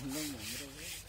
건강 몸이라고.